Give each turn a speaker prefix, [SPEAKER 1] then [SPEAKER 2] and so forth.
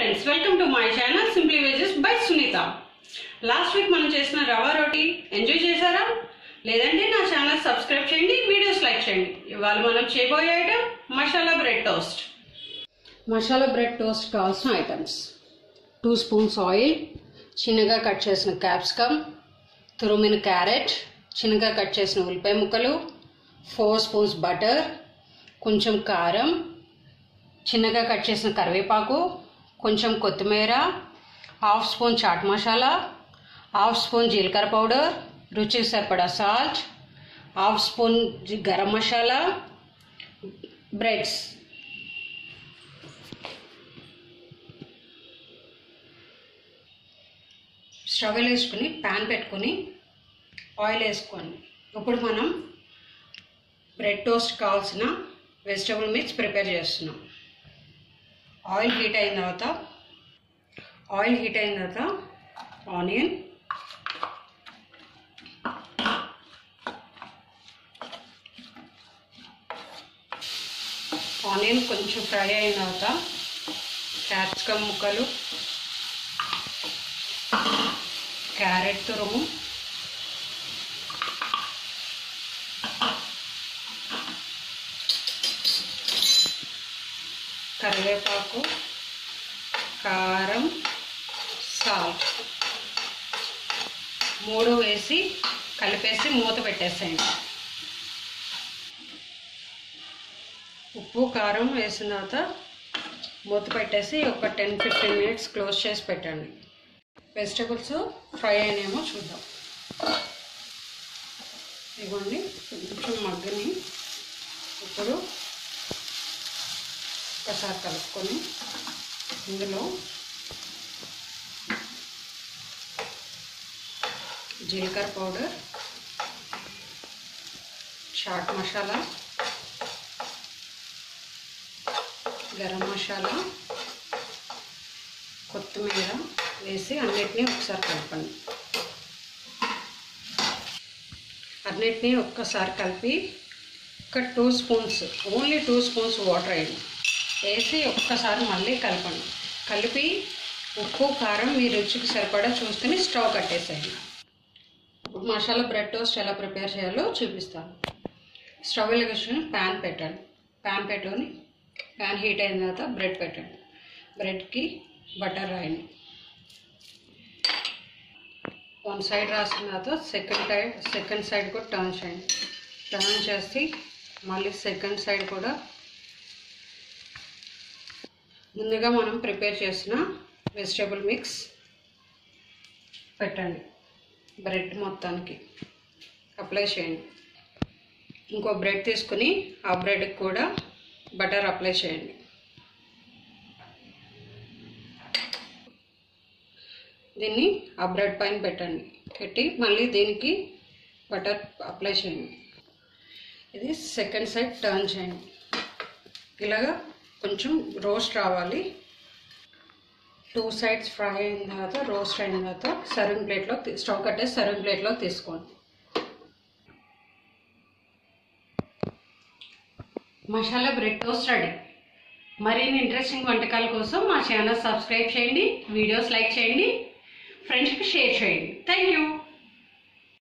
[SPEAKER 1] Friends welcome to my channel simply veges by Sunitha last week మనం చేసిన రవా రోటీ ఎంజాయ్ చేశారా? లేదంటే నా ఛానల్ సబ్స్క్రైబ్ చేయండి వీడియోస్ లైక్ చేయండి. ఇవాళ మనం చేయబోయే item masala bread toast masala bread toast కావాల్సిన ఐటమ్స్ టూ స్పూన్స్ ఆయిల్ చిన్నగా కట్ చేసిన క్యాప్సికమ్ తురుమిన క్యారెట్ చిన్నగా కట్ చేసిన ఉల్లిపాయ ముక్కలు ఫోర్ స్పూన్స్ బటర్ కొంచెం కారం చిన్నగా కట్ చేసిన కరివేపాకు కొంచెం కొత్తిమీర half spoon chaat masala half spoon జీలకర్ర పౌడర్ రుచికి సరిపడా salt half spoon garam masala breads. Stove వేసుకుని ప్యాన్ పెట్టుకుని ఆయిల్ వేసుకోండి. ఇప్పుడు మనం బ్రెడ్ టోస్ట్ కావాల్సిన వెజిటబుల్ మిక్స్ ప్రిపేర్ చేస్తున్నాం. ఆయిల్ హీట్ అయిన తర్వాత ఆయిల్ హీట్ అయిన తర్వాత ఆనియన్ ఆనియన్ కొంచెం ఫ్రై అయిన తర్వాత క్యాప్సికమ్ ముక్కలు క్యారెట్ తురుము కరివేపాకు కారం సాల్ట్. మూడు వేసి కలిపేసి మూత పెట్టేసేయండి. ఉప్పు కారం వేసిన తర్వాత మూత పెట్టేసి ఒక టెన్ ఫిఫ్టీన్ మినిట్స్ క్లోజ్ చేసి పెట్టండి. వెజిటబుల్స్ ఫ్రై అయినేమో చూద్దాం. ఇవ్వండి కొంచెం మగ్గని. ఇప్పుడు ఒక్కసారి కలుపుకొని ఇందులో జీలకర్ర పౌడర్ చాట్ మసాలా గరం మసాలా కొత్తిమీర వేసి అన్నిటినీ ఒకసారి కలపండి. అన్నిటినీ ఒక్కసారి కలిపి ఒక two spoons only two spoons water అయ్యింది వేసి ఒక్కసారి మళ్ళీ కలపండి. కలిపి ఉప్పు కారం మీ రుచికి సరిపడా చూసుకుని స్టవ్ కట్టేసేయండి. ఇప్పుడు మసాలా బ్రెడ్ టోస్ట్ ఎలా ప్రిపేర్ చేయాలో చూపిస్తాను. స్టవ్ వెలిగించుకుని ప్యాన్ పెట్టండి. ప్యాన్ పెట్టుకొని ప్యాన్ హీట్ అయిన తర్వాత బ్రెడ్ పెట్టండి. బ్రెడ్కి బటర్ రాయండి. వన్ సైడ్ రాసిన తర్వాత సెకండ్ సైడ్ సెకండ్ సైడ్ కూడా టర్న్ చేయండి. టర్న్ చేసి మళ్ళీ సెకండ్ సైడ్ కూడా ముందుగా మనం ప్రిపేర్ చేసిన వెజిటేబుల్ మిక్స్ పెట్టండి. బ్రెడ్ మొత్తానికి అప్లై చేయండి. ఇంకో బ్రెడ్ తీసుకుని ఆ బ్రెడ్కి కూడా బటర్ అప్లై చేయండి. దీన్ని ఆ బ్రెడ్ పైన పెట్టండి. పెట్టి మళ్ళీ దీనికి బటర్ అప్లై చేయండి. ఇది సెకండ్ సైడ్ టర్న్ చేయండి. ఇలాగా కొంచెం రోస్ట్ రావాలి. టూ సైడ్స్ ఫ్రై అయిన తర్వాత రోస్ట్ అయిన తర్వాత సర్వింగ్ ప్లేట్లో స్టవ్ కట్టేసి సర్వింగ్ ప్లేట్లో తీసుకోండి. Masala bread toast ready. మరిన్ని ఇంట్రెస్టింగ్ వంటకాల కోసం మా ఛానల్ సబ్స్క్రైబ్ చేయండి వీడియోస్ లైక్ చేయండి ఫ్రెండ్స్కి షేర్ చేయండి. Thank you